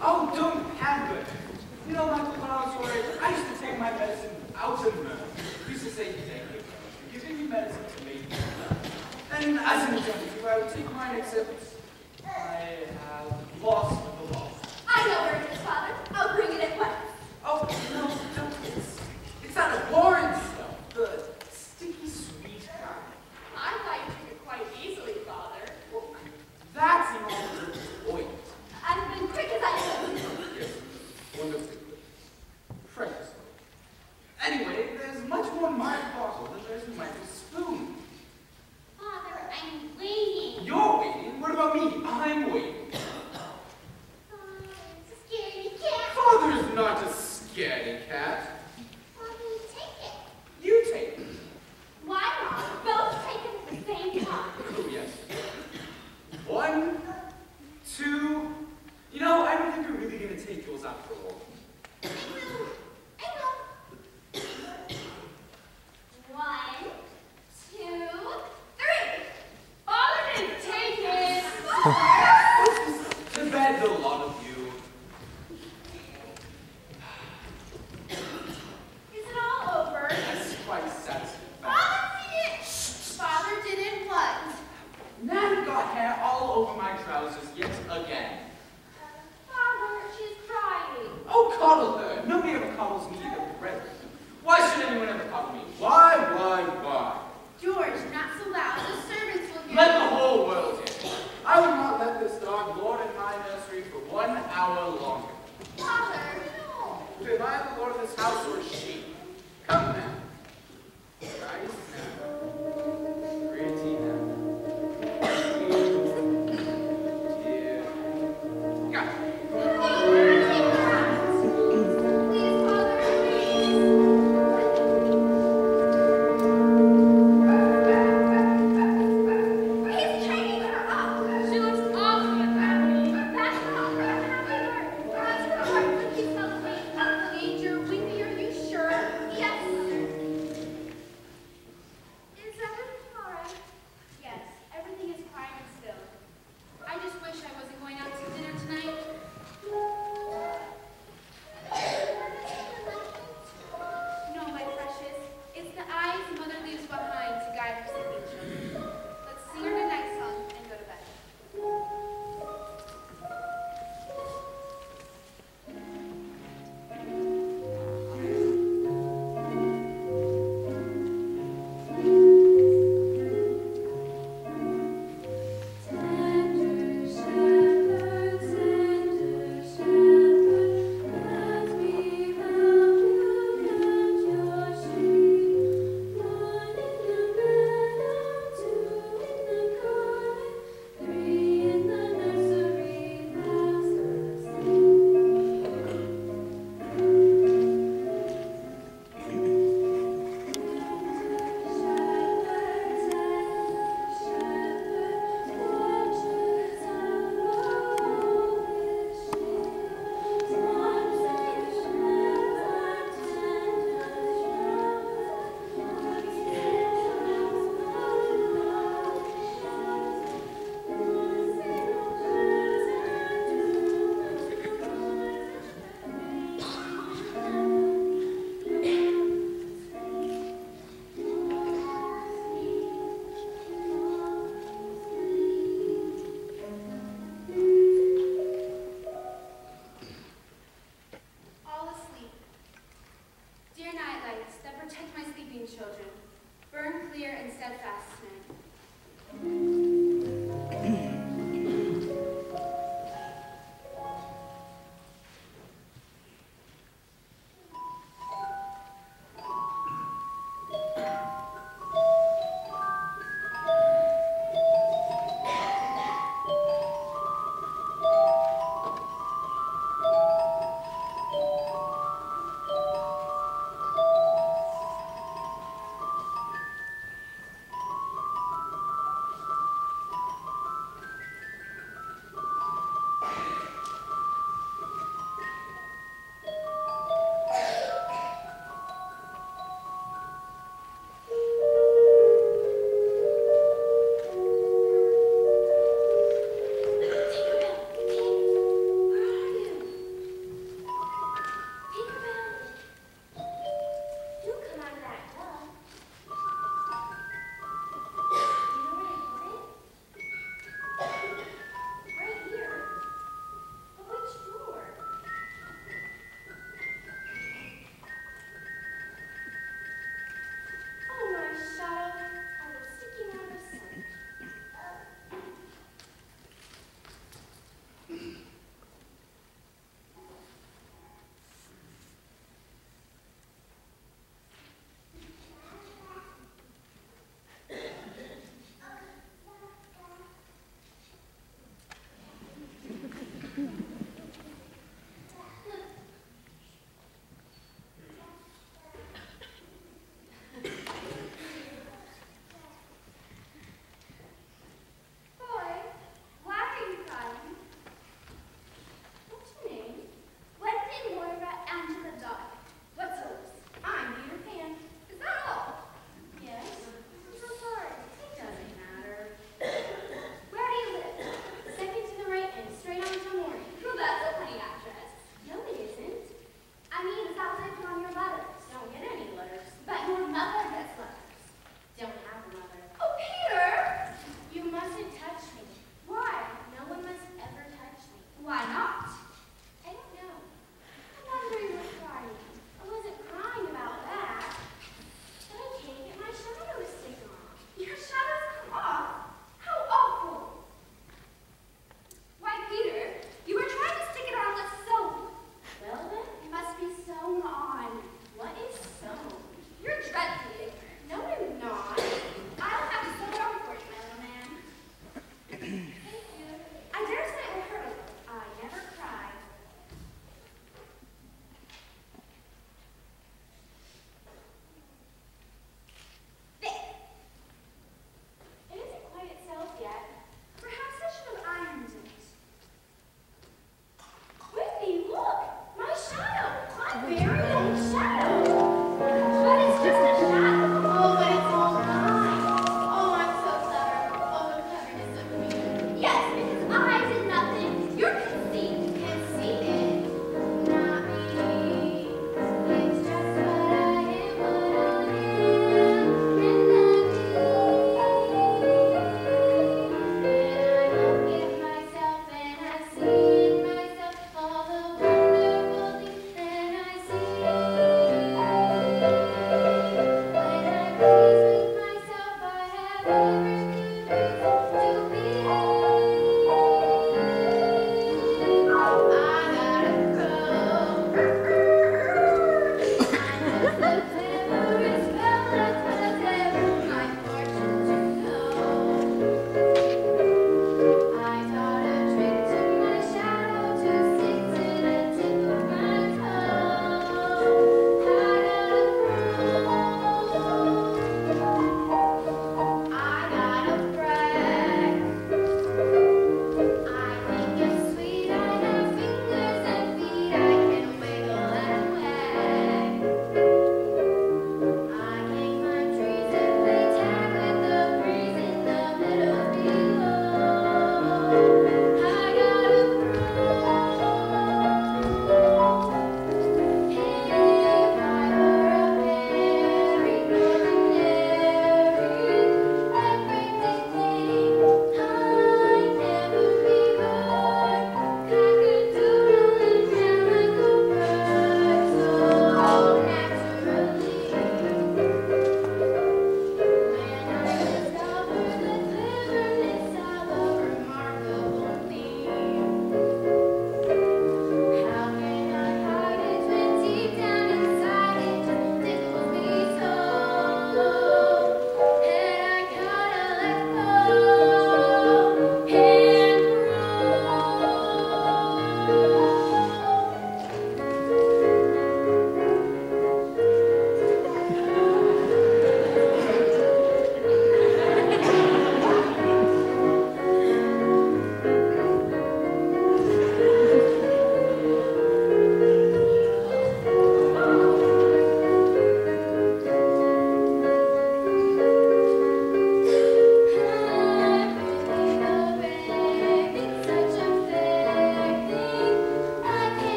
Oh, don't panic. You know, Michael, when I was your age, I used to take my medicine out of the I used to say, thank you. You're giving me medicine to me. And as an example, I would take mine except I have lost Lord in my nursery for one hour longer. Father, no! To the Lord of this house or she. Come now.